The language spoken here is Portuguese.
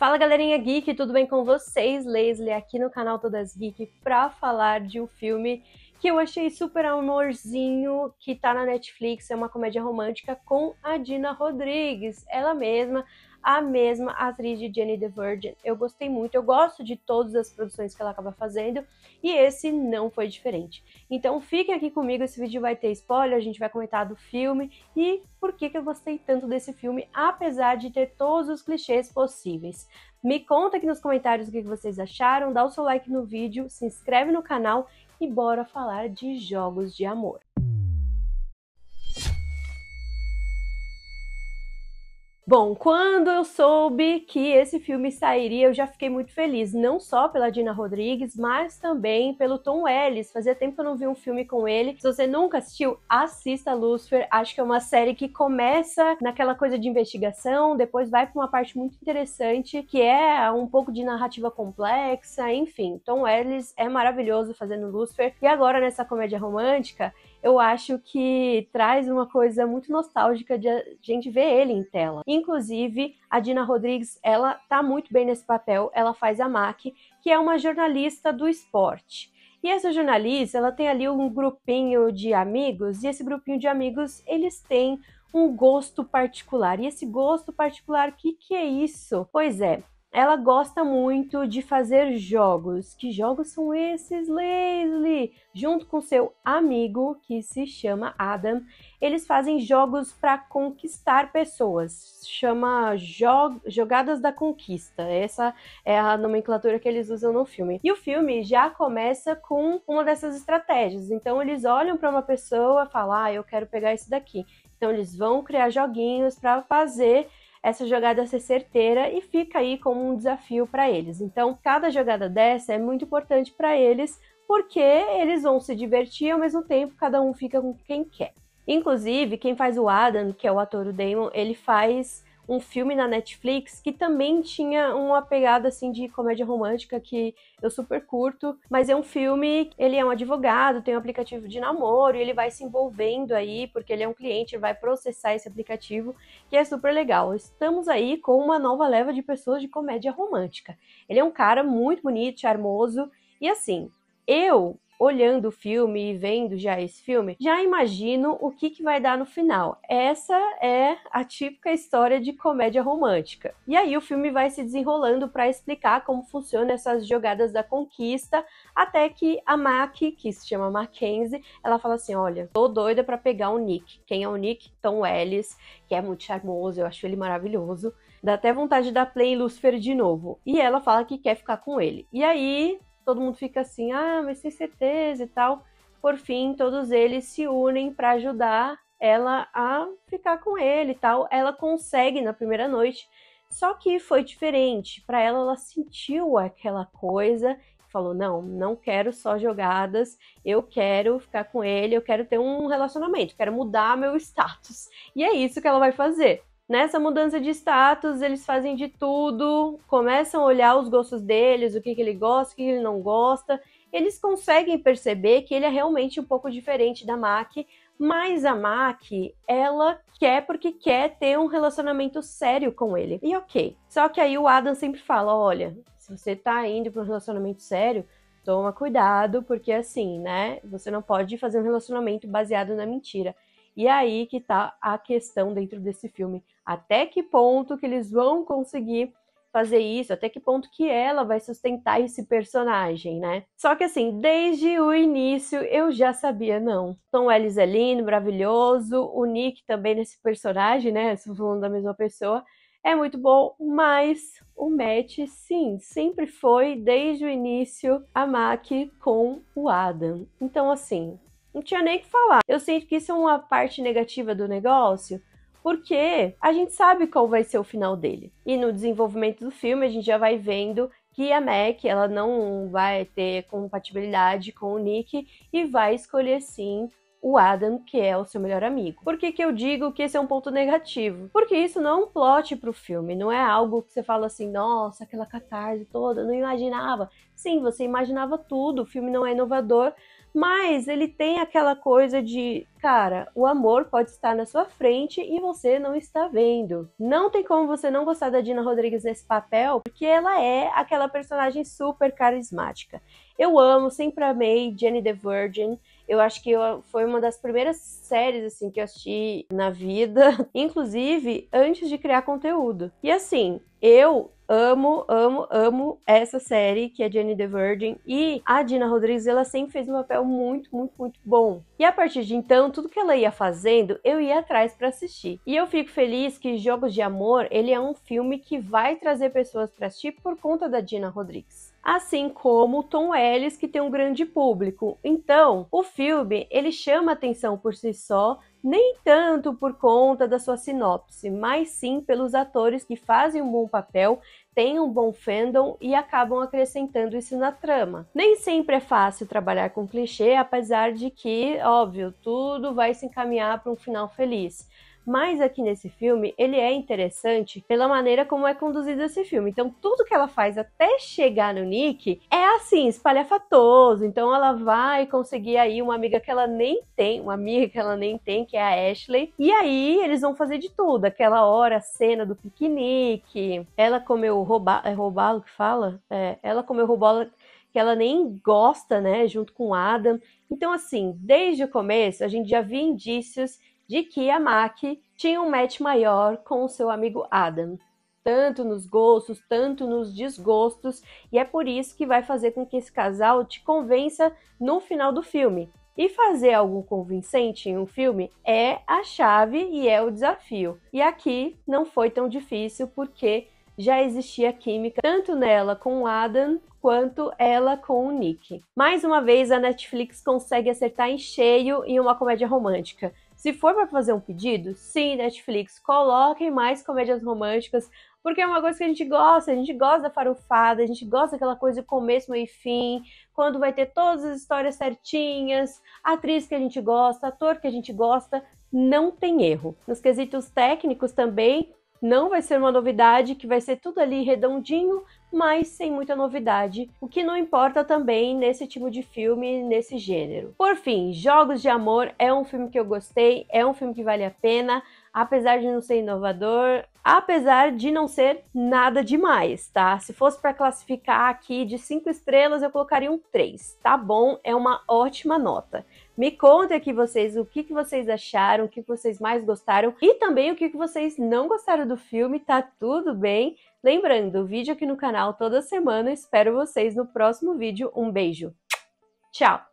Fala galerinha geek, tudo bem com vocês? Leslie aqui no canal Todas Geek para falar de um filme que eu achei super amorzinho, que tá na Netflix, é uma comédia romântica com a Dina Rodrigues, ela mesma, a mesma atriz de Jenny the Virgin. Eu gostei muito, eu gosto de todas as produções que ela acaba fazendo e esse não foi diferente. Então fiquem aqui comigo, esse vídeo vai ter spoiler, a gente vai comentar do filme e por que, que eu gostei tanto desse filme, apesar de ter todos os clichês possíveis. Me conta aqui nos comentários o que vocês acharam, dá o seu like no vídeo, se inscreve no canal e bora falar de jogos de amor. Bom, quando eu soube que esse filme sairia, eu já fiquei muito feliz, não só pela Dina Rodrigues, mas também pelo Tom Ellis. Fazia tempo que eu não vi um filme com ele. Se você nunca assistiu, assista Lucifer. Acho que é uma série que começa naquela coisa de investigação, depois vai para uma parte muito interessante, que é um pouco de narrativa complexa, enfim. Tom Ellis é maravilhoso fazendo Lucifer. E agora nessa comédia romântica, eu acho que traz uma coisa muito nostálgica de a gente ver ele em tela. Inclusive, a Dina Rodrigues, ela tá muito bem nesse papel, ela faz a Mac, que é uma jornalista do esporte. E essa jornalista, ela tem ali um grupinho de amigos, e esse grupinho de amigos, eles têm um gosto particular. E esse gosto particular, o que, que é isso? Pois é, ela gosta muito de fazer jogos. Que jogos são esses, Leslie? Junto com seu amigo, que se chama Adam, eles fazem jogos para conquistar pessoas. Chama jog Jogadas da Conquista. Essa é a nomenclatura que eles usam no filme. E o filme já começa com uma dessas estratégias. Então eles olham para uma pessoa e falam: "Ah, eu quero pegar esse daqui". Então eles vão criar joguinhos para fazer essa jogada ser certeira e fica aí como um desafio para eles. Então, cada jogada dessa é muito importante para eles porque eles vão se divertir ao mesmo tempo cada um fica com quem quer. Inclusive, quem faz o Adam, que é o ator o Damon, ele faz um filme na Netflix que também tinha uma pegada assim de comédia romântica que eu super curto, mas é um filme, ele é um advogado, tem um aplicativo de namoro e ele vai se envolvendo aí porque ele é um cliente, vai processar esse aplicativo, que é super legal. Estamos aí com uma nova leva de pessoas de comédia romântica. Ele é um cara muito bonito, charmoso e assim, eu olhando o filme e vendo já esse filme, já imagino o que, que vai dar no final. Essa é a típica história de comédia romântica. E aí o filme vai se desenrolando para explicar como funcionam essas jogadas da conquista, até que a Mac, que se chama Mackenzie, ela fala assim: "Olha, tô doida para pegar o Nick. Quem é o Nick? Tom Ellis, que é muito charmoso, eu acho ele maravilhoso. Dá até vontade de dar play Lucifer de novo. E ela fala que quer ficar com ele. E aí todo mundo fica assim, ah, mas tem certeza e tal. Por fim, todos eles se unem para ajudar ela a ficar com ele e tal. Ela consegue na primeira noite, só que foi diferente. Para ela, ela sentiu aquela coisa falou: Não, não quero só jogadas, eu quero ficar com ele, eu quero ter um relacionamento, quero mudar meu status. E é isso que ela vai fazer. Nessa mudança de status, eles fazem de tudo, começam a olhar os gostos deles, o que, que ele gosta, o que, ele não gosta. Eles conseguem perceber que ele é realmente um pouco diferente da Mac, mas a Mac, ela quer porque quer ter um relacionamento sério com ele. E ok. Só que aí o Adam sempre fala: olha, se você tá indo para um relacionamento sério, toma cuidado, porque assim, né? Você não pode fazer um relacionamento baseado na mentira. E é aí que tá a questão dentro desse filme. Até que ponto que eles vão conseguir fazer isso, até que ponto que ela vai sustentar esse personagem, né? Só que assim, desde o início eu já sabia, não. Tom Ellis é lindo, maravilhoso, o Nick também nesse personagem, né? Estou falando da mesma pessoa, é muito bom, mas o match, sim, sempre foi, desde o início, a Mac com o Adam. Então, assim, não tinha nem o que falar. Eu sinto que isso é uma parte negativa do negócio, porque a gente sabe qual vai ser o final dele. E no desenvolvimento do filme, a gente já vai vendo que a Mac ela não vai ter compatibilidade com o Nick e vai escolher sim o Adam, que é o seu melhor amigo. Por que, que eu digo que esse é um ponto negativo? Porque isso não é um plot pro filme, não é algo que você fala assim, nossa, aquela catarse toda, não imaginava. Sim, você imaginava tudo, o filme não é inovador, mas ele tem aquela coisa de, cara, o amor pode estar na sua frente e você não está vendo. Não tem como você não gostar da Dina Rodrigues nesse papel, porque ela é aquela personagem super carismática. Eu amo, sempre amei Jenny the Virgin. Eu acho que eu, foi uma das primeiras séries assim que eu assisti na vida, inclusive antes de criar conteúdo. E assim, eu amo, amo, amo essa série, que é Jenny the Virgin. E a Dina Rodrigues, ela sempre fez um papel muito, muito, muito bom. E a partir de então, tudo que ela ia fazendo, eu ia atrás para assistir. E eu fico feliz que Jogos de Amor, ele é um filme que vai trazer pessoas para assistir por conta da Dina Rodrigues assim como Tom Ellis, que tem um grande público. Então, o filme, ele chama atenção por si só, nem tanto por conta da sua sinopse, mas sim pelos atores que fazem um bom papel, têm um bom fandom e acabam acrescentando isso na trama. Nem sempre é fácil trabalhar com clichê, apesar de que, óbvio, tudo vai se encaminhar para um final feliz. Mas aqui nesse filme, ele é interessante pela maneira como é conduzido esse filme. Então, tudo que ela faz até chegar no Nick é assim, espalhafatoso. Então, ela vai conseguir aí uma amiga que ela nem tem, uma amiga que ela nem tem, que é a Ashley. E aí, eles vão fazer de tudo. Aquela hora, a cena do piquenique. Ela comeu roubalo, é roubalo que fala? É, ela comeu roubalo que ela nem gosta, né, junto com Adam. Então, assim, desde o começo, a gente já via indícios de que a Mac tinha um match maior com o seu amigo Adam, tanto nos gostos, tanto nos desgostos, e é por isso que vai fazer com que esse casal te convença no final do filme. E fazer algo convincente em um filme é a chave e é o desafio. E aqui não foi tão difícil porque já existia química tanto nela com o Adam quanto ela com o Nick. Mais uma vez a Netflix consegue acertar em cheio em uma comédia romântica. Se for para fazer um pedido, sim, Netflix, coloquem mais comédias românticas, porque é uma coisa que a gente gosta, a gente gosta da farofada, a gente gosta daquela coisa de começo, meio e fim, quando vai ter todas as histórias certinhas, atriz que a gente gosta, ator que a gente gosta, não tem erro. Nos quesitos técnicos também, não vai ser uma novidade, que vai ser tudo ali redondinho, mas sem muita novidade, o que não importa também nesse tipo de filme, nesse gênero. Por fim, Jogos de Amor é um filme que eu gostei, é um filme que vale a pena, apesar de não ser inovador, apesar de não ser nada demais, tá? Se fosse para classificar aqui de 5 estrelas, eu colocaria um 3, tá bom? É uma ótima nota. Me contem aqui vocês o que, que vocês acharam, o que, que vocês mais gostaram e também o que, que vocês não gostaram do filme, tá tudo bem. Lembrando, vídeo aqui no canal toda semana. Espero vocês no próximo vídeo. Um beijo. Tchau!